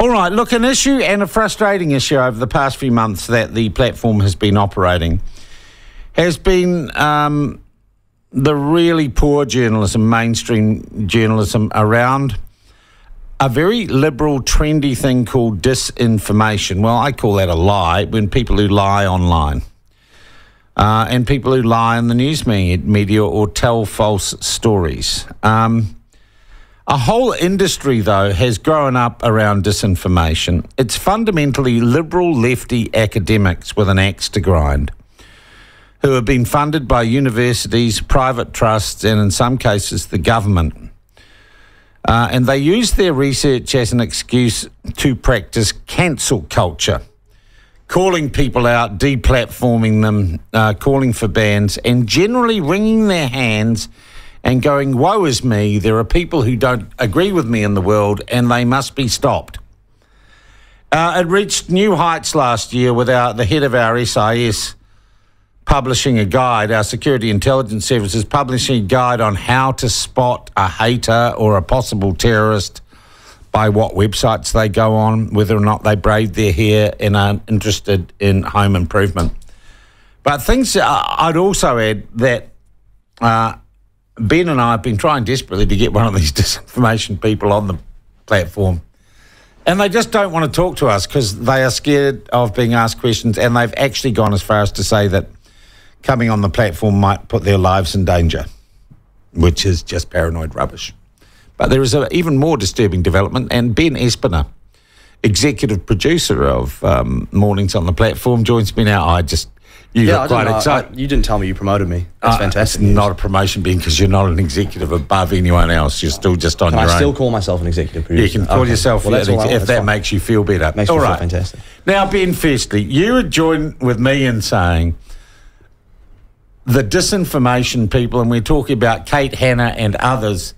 All right, look, an issue and a frustrating issue over the past few months that the platform has been operating has been um, the really poor journalism, mainstream journalism around a very liberal, trendy thing called disinformation. Well, I call that a lie when people who lie online. Uh, and people who lie in the news media or tell false stories. Um, a whole industry, though, has grown up around disinformation. It's fundamentally liberal lefty academics with an axe to grind who have been funded by universities, private trusts, and in some cases, the government. Uh, and they use their research as an excuse to practice cancel culture, calling people out, deplatforming them, uh, calling for bans, and generally wringing their hands and going, Woe is me, there are people who don't agree with me in the world and they must be stopped. Uh, it reached new heights last year with our, the head of our SIS publishing a guide, our security intelligence services publishing a guide on how to spot a hater or a possible terrorist by what websites they go on, whether or not they braid their hair and are interested in home improvement. But things, uh, I'd also add that uh, Ben and I have been trying desperately to get one of these disinformation people on the platform. And they just don't want to talk to us because they are scared of being asked questions. And they've actually gone as far as to say that coming on the platform might put their lives in danger, which is just paranoid rubbish. But there is an even more disturbing development. And Ben Espiner, executive producer of um, Mornings on the Platform, joins me now. I just you yeah, quite excited. you didn't tell me you promoted me. That's uh, fantastic. not a promotion being because you're not an executive above anyone else. You're still just on can your I own. still call myself an executive producer. You can call okay. yourself well, if that fine. makes you feel better. Makes All me right. feel fantastic. Now, Ben Firstly, you would join with me in saying the disinformation people, and we're talking about Kate Hannah and others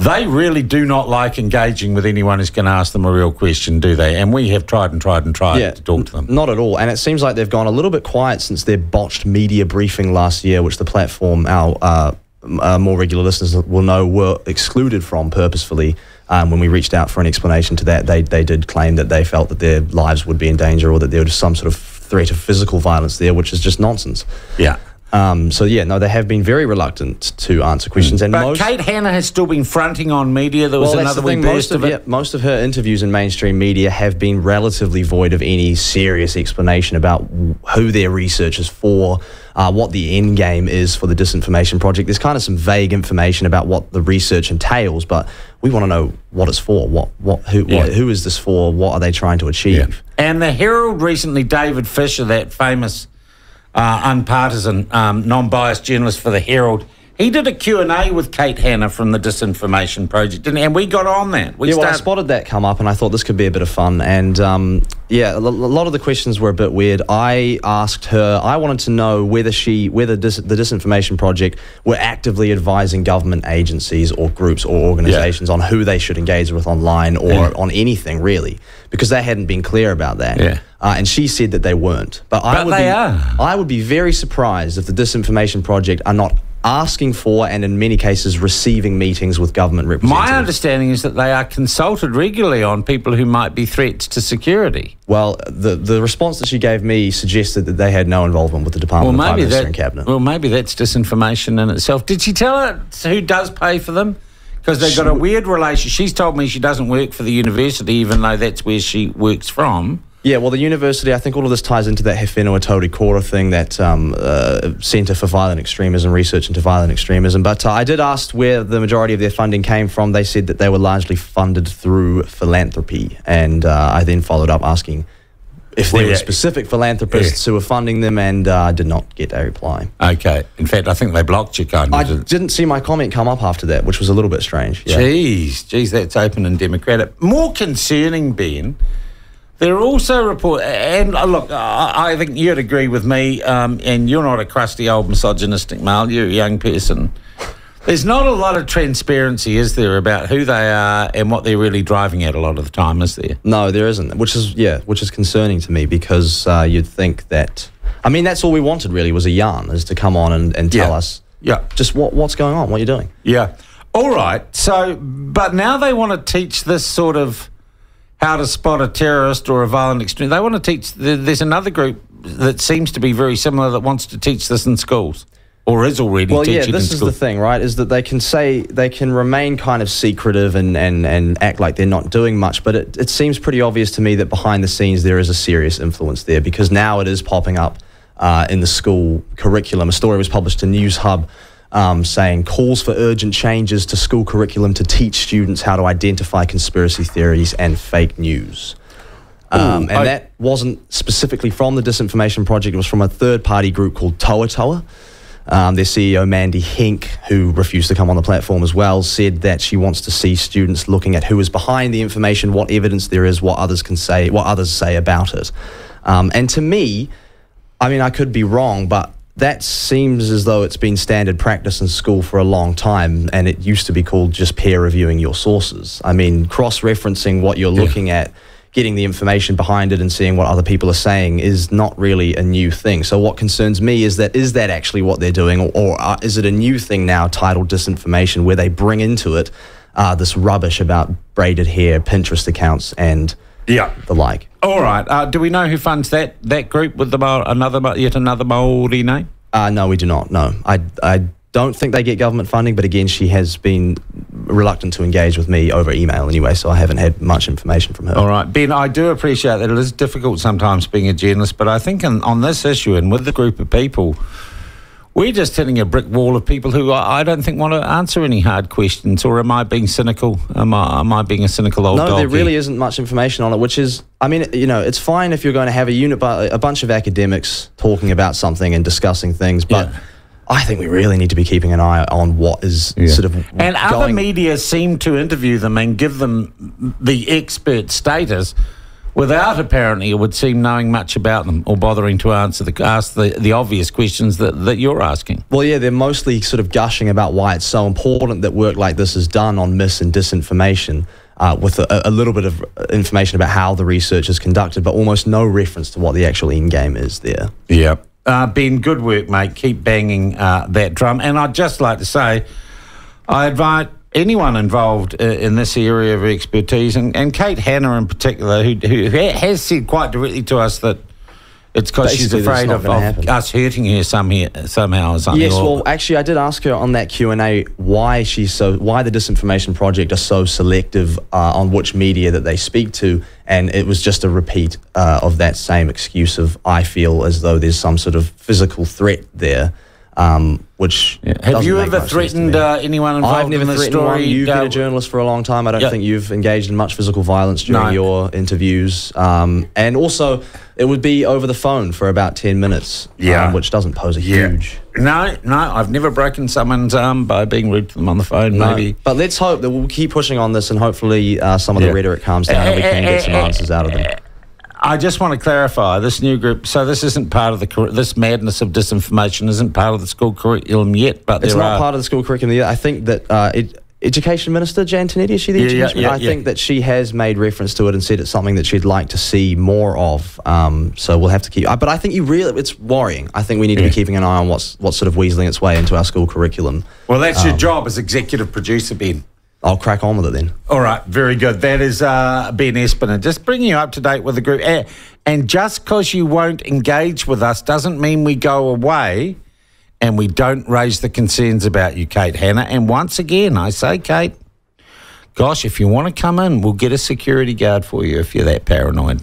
they really do not like engaging with anyone who's going to ask them a real question, do they? And we have tried and tried and tried yeah, to talk to them. Not at all. And it seems like they've gone a little bit quiet since their botched media briefing last year, which the platform, our uh, uh, more regular listeners will know, were excluded from purposefully. Um, when we reached out for an explanation to that, they, they did claim that they felt that their lives would be in danger or that there was some sort of threat of physical violence there, which is just nonsense. Yeah. Um, so yeah, no, they have been very reluctant to answer questions. And but most, Kate Hannah has still been fronting on media. There was well, another thing, most of, of yeah, most of her interviews in mainstream media have been relatively void of any serious explanation about who their research is for, uh, what the end game is for the disinformation project. There's kind of some vague information about what the research entails, but we want to know what it's for. What what who yeah. what, who is this for? What are they trying to achieve? Yeah. And the Herald recently, David Fisher, that famous uh, unpartisan, um, non-biased journalist for the Herald. He did a Q&A with Kate Hannah from the Disinformation Project, and, and we got on that. We yeah, well, I spotted that come up, and I thought this could be a bit of fun. And um, yeah, a, lot of the questions were a bit weird. I asked her. I wanted to know whether she, whether dis, the Disinformation Project were actively advising government agencies or groups or organisations yeah. on who they should engage with online or yeah. on anything really, because they hadn't been clear about that. Yeah. Uh, and she said that they weren't. But, but I would they be, are. I would be very surprised if the Disinformation Project are not asking for and in many cases receiving meetings with government representatives. My understanding is that they are consulted regularly on people who might be threats to security. Well, the the response that she gave me suggested that they had no involvement with the Department well, of Prime Minister and Cabinet. Well, maybe that's disinformation in itself. Did she tell her who does pay for them? Because they've got a weird relationship. She's told me she doesn't work for the university, even though that's where she works from. Yeah, well, the university, I think all of this ties into that He Whenua Taurikura thing, that um, uh, Centre for Violent Extremism, research into violent extremism. But uh, I did ask where the majority of their funding came from. They said that they were largely funded through philanthropy. And uh, I then followed up asking if there yeah. were specific philanthropists yeah. who were funding them and uh, did not get a reply. Okay. In fact, I think they blocked you, kind. I didn't see my comment come up after that, which was a little bit strange. Yeah. Jeez, jeez, that's open and democratic. More concerning, Ben there are also reports, and uh, look, I, I, think you'd agree with me, um, and you're not a crusty old misogynistic male, you're a young person. There's not a lot of transparency, is there, about who they are and what they're really driving at a lot of the time, is there? No, there isn't, which is, yeah, which is concerning to me because uh, you'd think that, I mean, that's all we wanted really was a yarn, is to come on and, and tell yeah. us yeah. just what, what's going on, what you're doing. Yeah. All right. So, but now they want to teach this sort of how to spot a terrorist or a violent extremist. They want to teach. There's another group that seems to be very similar that wants to teach this in schools or is already well, teaching yeah, this in is schools. the thing, right? Is that they can say they can remain kind of secretive and, and, and act like they're not doing much, but it, it seems pretty obvious to me that behind the scenes there is a serious influence there because now it is popping up uh, in the school curriculum. A story was published in Newshub um, saying calls for urgent changes to school curriculum to teach students how to identify conspiracy theories and fake news. Um, and I- that wasn't specifically from the Disinformation Project, it was from a third party group called Tohatoha. Um, their CEO, Mandy Henk, who refused to come on the platform as well, said that she wants to see students looking at who is behind the information, what evidence there is, what others can say, what others say about it. Um, and to me, I mean, I could be wrong, but that seems as though it's been standard practice in school for a long time, and it used to be called just peer reviewing your sources. I mean, cross referencing what you're looking at, getting the information behind it, and seeing what other people are saying is not really a new thing. So, what concerns me is that is that actually what they're doing, or, or uh, is it a new thing now titled disinformation where they bring into it uh, this rubbish about braided hair, Pinterest accounts, and Yeah. the like? All right. Uh, do we know who funds that that group with the another yet another Maori name? Uh, no, we do not. No, I, I don't think they get government funding. But again, she has been reluctant to engage with me over email anyway, so I haven't had much information from her. All right, Ben. I do appreciate that it is difficult sometimes being a journalist, but I think in, on this issue and with the group of people, we're just hitting a brick wall of people who I, I don't think want to answer any hard questions. Or am I being cynical? Am I am I being a cynical old No, dog? there here? really isn't much information on it, which is, I mean, you know, it's fine if you're going to have a unit, a bunch of academics talking about something and discussing things, but Yeah. I think we really need to be keeping an eye on what is sort of And other media seem to interview them and give them the expert status without apparently, it would seem, knowing much about them or bothering to answer the ask the, the obvious questions that, that you're asking. Well, yeah, they're mostly sort of gushing about why it's so important that work like this is done on mis and disinformation, uh, with a, a little bit of information about how the research is conducted, but almost no reference to what the actual end game is there. Yeah. Uh, ben, good work, mate. Keep banging uh, that drum. And I'd just like to say, I invite anyone involved uh, in this area of expertise, and, and Kate Hannah in particular, who, who has said quite directly to us that it's because she's afraid of, of us hurting her some, somehow or something. Yes, well, actually, I did ask her on that Q and A why she's so why the disinformation project are so selective uh, on which media that they speak to, and it was just a repeat uh, of that same excuse of I feel as though there's some sort of physical threat there, um, which Have you make ever much sense to threatened uh, anyone involved I've never in the threatened story? one. You've Uh, been a journalist for a long time. I don't Yeah. think you've engaged in much physical violence during No. your interviews. Um, and also, it would be over the phone for about 10 minutes, Yeah. um, which doesn't pose a huge. No, no, I've never broken someone's arm by being rude to them on the phone, No, maybe. But let's hope that we'll keep pushing on this and hopefully uh, some of Yeah. the rhetoric calms down and we can get some answers out of them. I just want to clarify this new group. So this isn't part of the this madness of disinformation isn't part of the school curriculum yet, but It's there not are. part of the school curriculum. yet. I think that uh, ed- Education Minister Jan Tinetti, is she the Yeah, Education yeah, Minister? I yeah, think that she has made reference to it and said it's something that she'd like to see more of. Um, so we'll have to keep. Uh, but I think you really, it's worrying. I think we need to be keeping an eye on what's what's sort of weaseling its way into our school curriculum. well, that's Um, your job as executive producer, Ben. I'll crack on with it then. All right, very good. That is uh, Ben Espiner, just bringing you up to date with the group. And just because you won't engage with us doesn't mean we go away and we don't raise the concerns about you, Kate Hannah. And once again, I say, Kate, gosh, if you want to come in, we'll get a security guard for you if you're that paranoid.